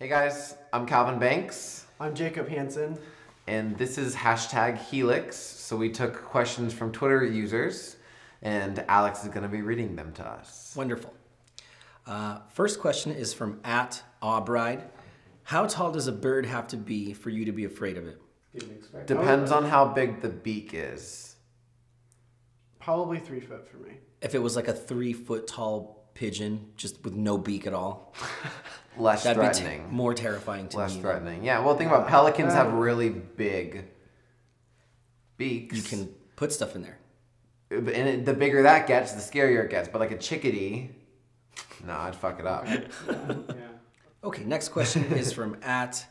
Hey guys, I'm Calvin Banks, I'm Jacob Hansen. and this is hashtag Helix. So we took questions from Twitter users, and Alex is going to be reading them to us. Wonderful. Uh, first question is from at Awbride. How tall does a bird have to be for you to be afraid of it? Depends on how big the beak is. Probably three foot for me. If it was like a three foot tall pigeon, just with no beak at all, Less that'd be threatening. t- more terrifying to Less me. threatening. Yeah, well, think about pelicans have really big beaks. You can put stuff in there. and it, the bigger that gets, the scarier it gets. But like a chickadee, no, I'd fuck it up. Okay, next question is from at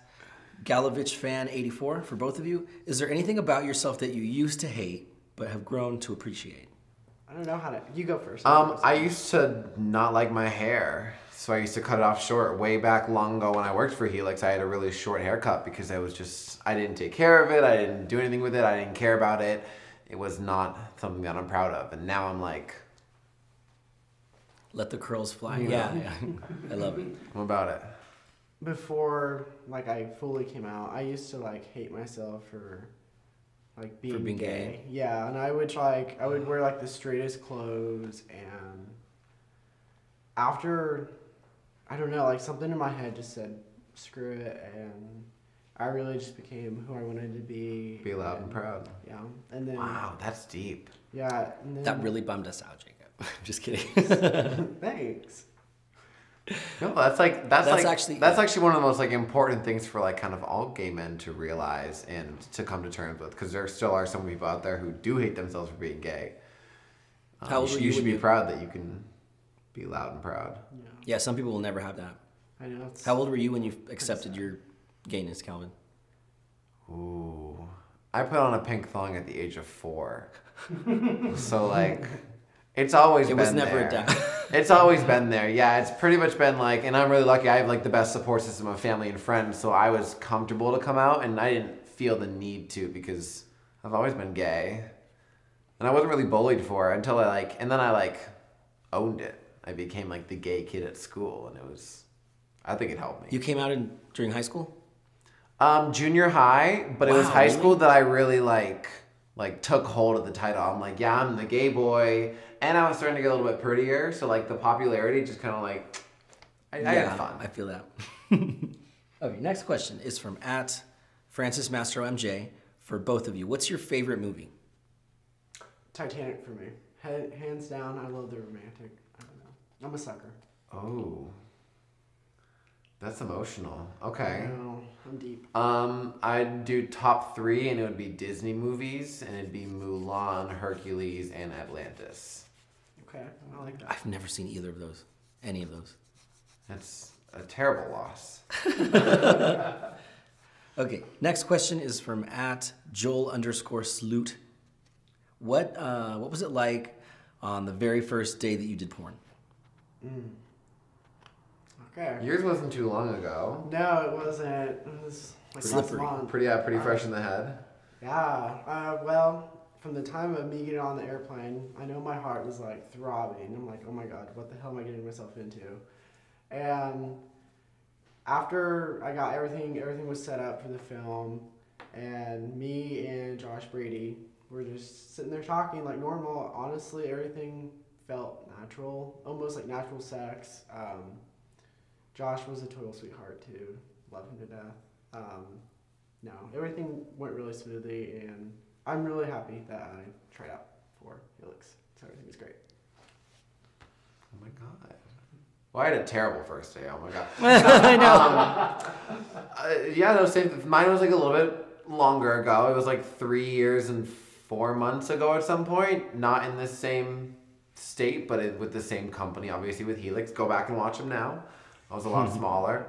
Gallavich fan 84 for both of you. Is there anything about yourself that you used to hate but have grown to appreciate? I don't know how to. You go first. Um, I used to not like my hair, so I used to cut it off short. Way back long ago when I worked for Helix, I had a really short haircut because I was just I didn't take care of it. I didn't do anything with it. I didn't care about it. It was not something that I'm proud of. And now I'm like, Let the curls fly. Yeah, yeah. I love it. I'm about it. before like I fully came out, I used to like hate myself for like being, being gay? Yeah, and I would like I would wear like the straightest clothes and after I don't know, like something in my head just said screw it and I really just became who I wanted to be. Be loud and proud. Yeah. And then Wow, that's deep. yeah, and then That really bummed us out, Jacob. Just kidding. thanks. No, that's like that's, That's like actually- that's actually one of the most like important things for like kind of all gay men to realize and to come to terms with because there still are some people out there who do hate themselves for being gay. Um, How old you were should, you should be you- proud that you can be loud and proud. Yeah. yeah, some people will never have that. I know it's How old were you when you accepted your gayness, Calvin? Ooh, I put on a pink thong at the age of four, so like, it's always been It been was never a doubt. it's always been there. Yeah, it's pretty much been like, and I'm really lucky. I have like the best support system of family and friends, so I was comfortable to come out, and I didn't feel the need to because I've always been gay, and I wasn't really bullied for it until I like, and then I like owned it. I became like the gay kid at school, and it was, I think it helped me. You came out in, during high school? Um, junior high, but it was high really? school that I really like like took hold of the title. I'm like, yeah, I'm the gay boy, and I was starting to get a little bit prettier, so like the popularity just kind of like I, I had fun. I feel that. okay, next question is from at Francis Mastro MJ for both of you. What's your favorite movie? Titanic for me. Ha- hands down, I love the romantic. I don't know. I'm a sucker. Oh, that's emotional. I Okay. know, I'm deep. Um, I'd do top three, and it would be Disney movies, and it'd be Mulan, Hercules, and Atlantis. Okay, I like that. I've never seen either of those. Any of those. That's a terrible loss. Okay, next question is from at Joel underscore Sloot. What uh, what was it like on the very first day that you did porn? Okay. Yours wasn't too long ago. No, it wasn't. It was like Slippery. Pretty, uh, pretty fresh in the head. Yeah. Uh, well, from the time of me getting on the airplane, I know my heart was like throbbing. I'm like, oh my god, what the hell am I getting myself into? And after I got everything, everything was set up for the film, and me and Josh Brady were just sitting there talking like normal. Honestly, everything felt natural, almost like natural sex. Um, Josh was a total sweetheart too. Love him to death. Um, no, everything went really smoothly, and I'm really happy that I tried out for Helix. So everything was great. Oh my god. Well, I had a terrible first day. Oh my god. I know. Um, uh, yeah, no, same. Mine was like a little bit longer ago. It was like three years and four months ago at some point. Not in the same state, but it, with the same company, obviously with Helix. Go back and watch them now. I was a lot smaller.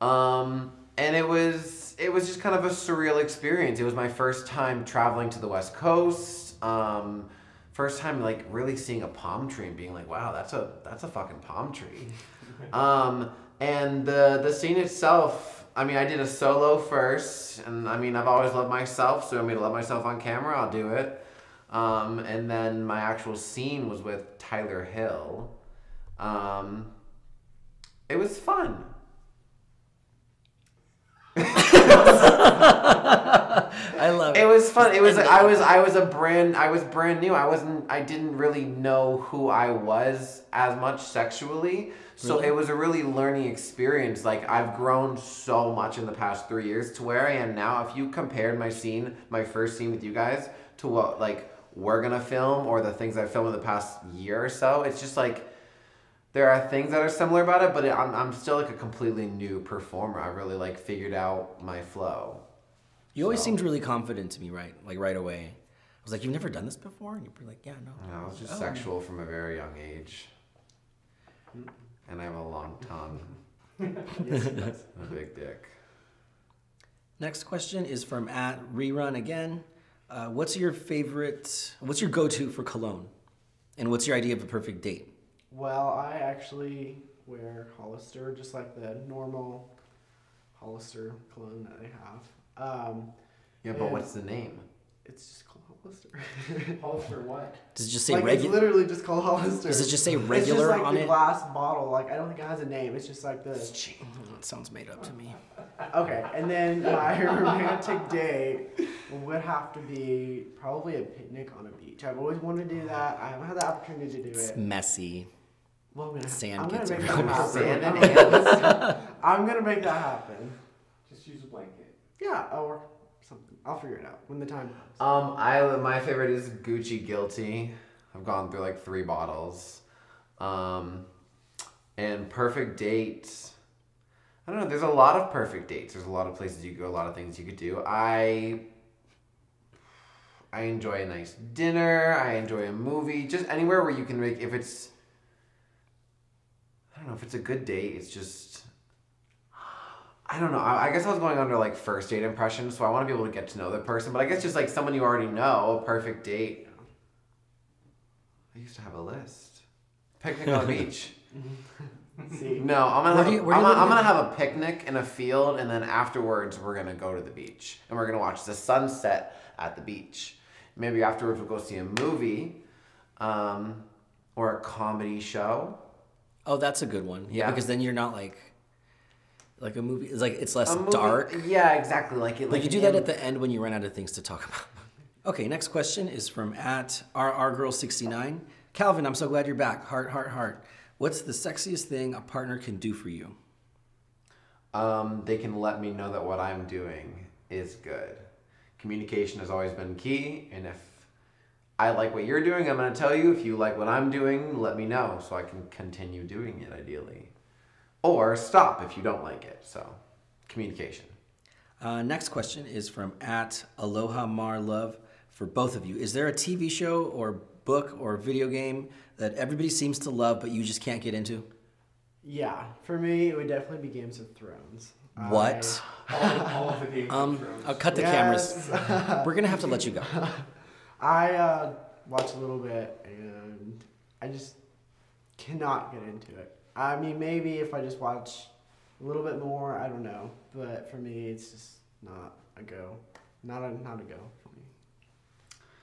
Um, and it was it was just kind of a surreal experience. It was my first time traveling to the West Coast. Um, first time like really seeing a palm tree and being like, wow, that's a that's a fucking palm tree. um, and the the scene itself, I mean, I did a solo first, and I mean, I've always loved myself, so I mean, to love myself on camera, I'll do it. Um, and then my actual scene was with Tyler Hill. Um, it was fun. I love it. It was fun. It was I was I was a brand I was brand new. I wasn't I didn't really know who I was as much sexually. So really? it was a really learning experience. Like I've grown so much in the past 3 years to where I am now. If you compared my scene, my first scene with you guys to what like we're gonna film or the things I've filmed in the past year or so, it's just like there are things that are similar about it, but it, I'm I'm still like a completely new performer. I really like figured out my flow. You always So- seemed really confident to me, right? Like right away. I was like, "You've never done this before?" And you're like, "Yeah, no." I was just Oh. sexual from a very young age. And I have a long tongue Yes, it does. and a big dick. Next question is from at rerun again. Uh, what's your favorite? What's your go-to for cologne? And what's your idea of a perfect date? Well, I actually wear Hollister, just like the normal Hollister cologne that they have. Um, Yeah, but Yeah. what's the name? It's just called Hollister. Holster what? Does it just say like it's regular? literally just called Hollister. Does it just say regular It's just regular like on the it? glass bottle. Like I don't think it has a name. It's just like the. Mm, It sounds made up to me. Okay, and then my romantic date would have to be probably a picnic on a beach. I've always wanted to do that. I haven't had the opportunity to do It's it. messy. Well, I'm gonna, Sand I'm gonna gets make that everywhere. happen. Sand and I'm I'm gonna make that happen. Just use a blanket. Yeah, or something. I'll figure it out when the time comes. Um, I my favorite is Gucci Guilty. I've gone through like three bottles. Um, and perfect dates. I don't know. There's a lot of perfect dates. There's a lot of places you could go. A lot of things you could do. I I enjoy a nice dinner. I enjoy a movie. Just anywhere where you can make if it's. I don't know if it's a good date. It's just. I don't know. I, I guess I was going under like first date impressions, so I want to be able to get to know the person. But I guess just like someone you already know, a perfect date. I used to have a list. Picnic on the beach. See, No, I'm gonna have, you- a, I'm, gonna, I'm gonna have a picnic in a field, and then afterwards we're gonna go to the beach, and we're gonna watch the sunset at the beach. Maybe afterwards we'll go see a movie, um, or a comedy show. Oh, that's a good one. Yeah, Yeah. because then you're not like like a movie. It's like it's less movie- dark. Yeah, exactly. Like it. Like Like you do that im- at the end when you run out of things to talk about. Okay, next question is from at rrgirl69. Calvin, I'm so glad you're back. Heart, heart, heart. What's the sexiest thing a partner can do for you? um, they can let me know that what I'm doing is good. Communication has always been key, and if I like what you're doing, I'm going to tell you. If you like what I'm doing, let me know so I can continue doing it ideally. Or stop if you don't like it. So, communication. Uh, next question is from at Aloha Mar Love for both of you. Is there a TV show or book or video game that everybody seems to love but you just can't get into? yeah, for me it would definitely be Games of Thrones. What? All, all of the Game Um, of Thrones. I'll cut the Yes. cameras. We're gonna have to let you go. I uh, watch a little bit and I just cannot get into it. I mean, maybe if I just watch a little bit more, I don't know. But for me, it's just not a go. Not a not a go for me.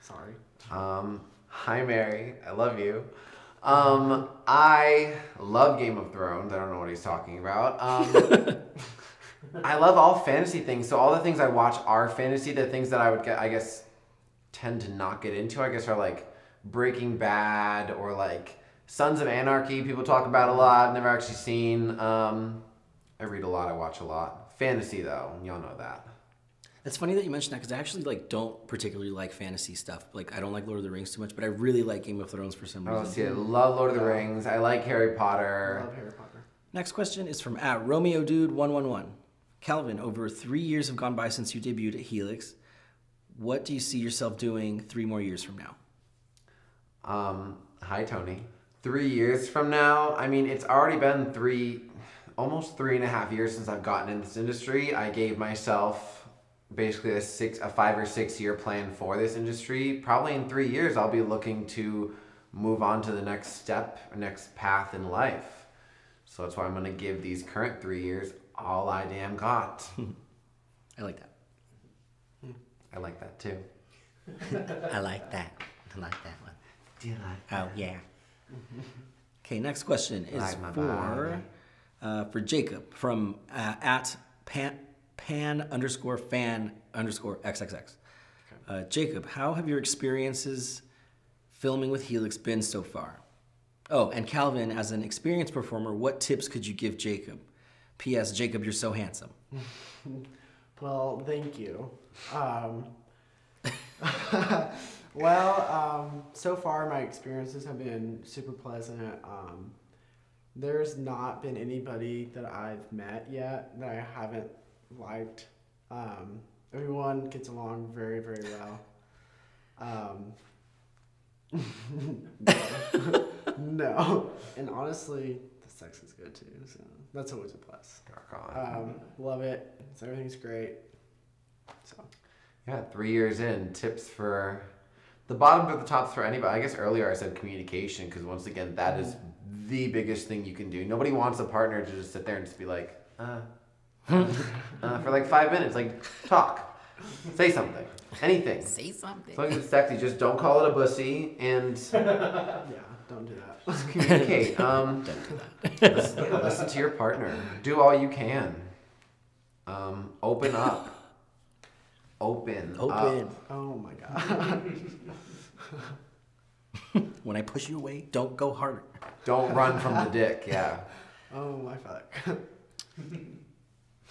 Sorry. Um, hi, Mary. I love you. Um, I love Game of Thrones. I don't know what he's talking about. Um, I love all fantasy things. So all the things I watch are fantasy. The things that I would get, I guess, tend to not get into. I guess are like Breaking Bad or like Sons of Anarchy. People talk about a lot. Never actually seen. Um, I read a lot. I watch a lot. Fantasy though, y'all know that. It's funny that you mentioned that because I actually like don't particularly like fantasy stuff. Like I don't like Lord of the Rings too much, but I really like Game of Thrones for some Oh, reason. see, I love Lord of the Yeah. Rings. I like Harry I Potter. love Harry Potter. Next question is from at Romeo Dude one one one. Calvin, over three years have gone by since you debuted at Helix. What do you see yourself doing three more years from now? Um, hi Tony. Three years from now, I mean, it's already been three, almost three and a half years since I've gotten in this industry. I gave myself basically a six, a five or six year plan for this industry. Probably in three years, I'll be looking to move on to the next step, next path in life. So that's why I'm gonna give these current three years all I damn got. I like that. I like that too. I like that. I like that one. Do you like? Oh yeah. Okay, next question is my for uh, for Jacob from uh, at pan pan underscore fan underscore xxx. Uh, Jacob, how have your experiences filming with Helix been so far? Oh, and Calvin, as an experienced performer, what tips could you give Jacob? P.S. Jacob, you're so handsome. Well, thank you. Um, well, um, so far my experiences have been super pleasant. Um, there's not been anybody that I've met yet that I haven't liked. Um, everyone gets along very, very well. Um, no. no. And honestly, the sex is good too, so that's always a plus. Um, love it. So everything's great. So Yeah, three years in, tips for the bottom to the top for anybody. I guess earlier I said communication because once again, that is the biggest thing you can do. Nobody wants a partner to just sit there and just be like, uh, uh, for like five minutes. Like, talk, say something, anything. Say something. As long as it's sexy, just don't call it a bussy and yeah, don't do that. just communicate. Um, listen, yeah, listen to your partner. Do all you can. Um, open up. Open. up. Open. Oh my god. When I push you away, don't go harder. Don't run from the dick. Yeah. Oh my fuck.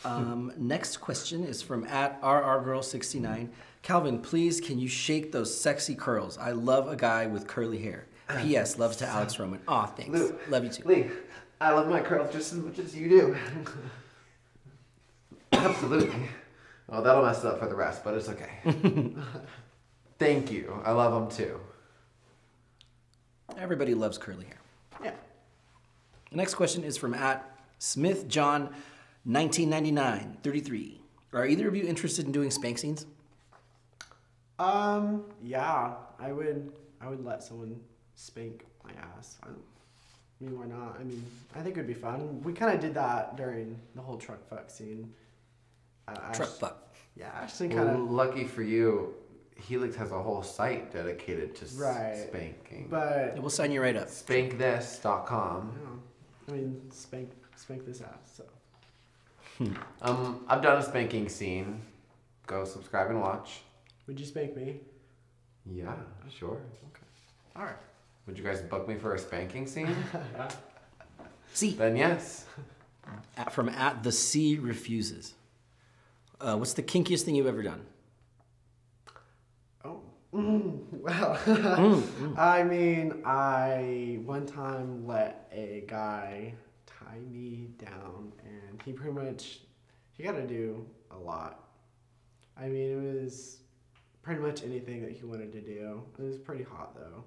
Um, next question is from at RRGirl69. Calvin, please can you shake those sexy curls? I love a guy with curly hair. P.S. Loves to Alex Roman. Aw, thanks. Lou, Love you too. Lee, I love my curls just as much as you do. Absolutely. Oh, that'll mess it up for the rest, but it's okay. Thank you. I love them too. Everybody loves curly hair. Yeah. The next question is from at Smith John 1999 33. Are either of you interested in doing spank scenes? Um. Yeah. I would. I would let someone spank my ass. I, I mean, why not? I mean, I think it'd be fun. We kind of did that during the whole truck fuck scene. Uh, Truck Ash- fuck. Yeah, Ashton kind of. Lucky for you, Helix has a whole site dedicated to s- Right. spanking. But We'll sign you right up. Spankthis.com. yeah, I mean, spank spank this ass. So. Um, I've done a spanking scene. Go subscribe and watch. Would you spank me? Yeah, sure. Okay. All right. Would you guys book me for a spanking scene? See, then yes. at, from at the sea refuses. Uh, what's the kinkiest thing you've ever done? Oh, mm, well, I mean, I one time let a guy tie me down, and he pretty much he got to do a lot. I mean, it was pretty much anything that he wanted to do. It was pretty hot though.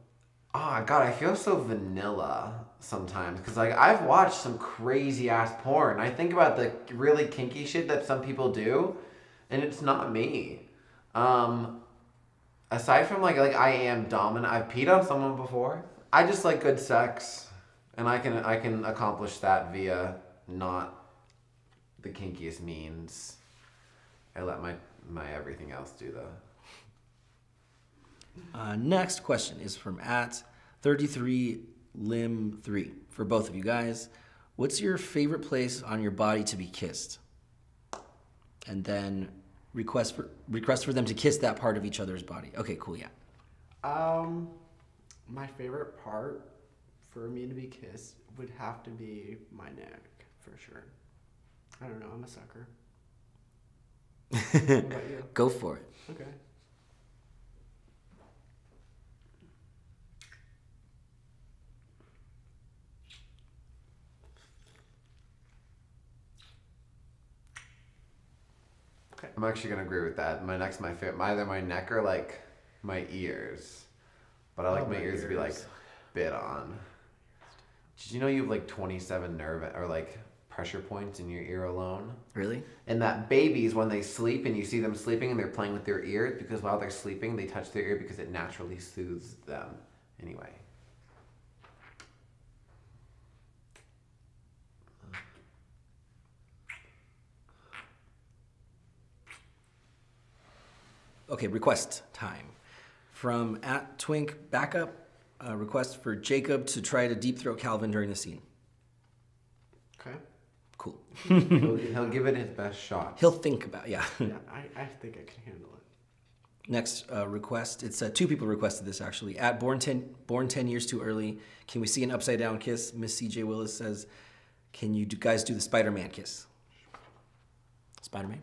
Oh god, I feel so vanilla sometimes because like I've watched some crazy ass porn. I think about the really kinky shit that some people do, and it's not me. Um, aside from like like I am dominant, I've peed on someone before. I just like good sex, and I can I can accomplish that via not the kinkiest means. I let my my everything else do the. Uh, next question is from at 33 limb 3 for both of you guys. What's your favorite place on your body to be kissed? And then request for request for them to kiss that part of each other's body. Okay, cool, yeah. Um, my favorite part for me to be kissed would have to be my neck for sure. I don't know. I'm a sucker. what about you? Go for it. Okay. I'm actually gonna agree with that. My neck's my favorite. Either my neck or like my ears. But I like Oh, my, my ears, to be like bit on. Did you know you have like 27 nerve or like pressure points in your ear alone? Really? And that babies, when they sleep and you see them sleeping and they're playing with their ears, because while they're sleeping, they touch their ear because it naturally soothes them. Anyway. Okay, request time. From at Twink Backup, a request for Jacob to try to deep throat Calvin during the scene. Okay. Cool. he'll, he'll give it his best shot. He'll think about yeah. Yeah, I, I think I can handle it. Next uh, request. It's uh, two people requested this actually. At born ten born ten years too early. Can we see an upside down kiss? Miss C.J. Willis says, "Can you do, guys do the Spider Man kiss?" Spider Man.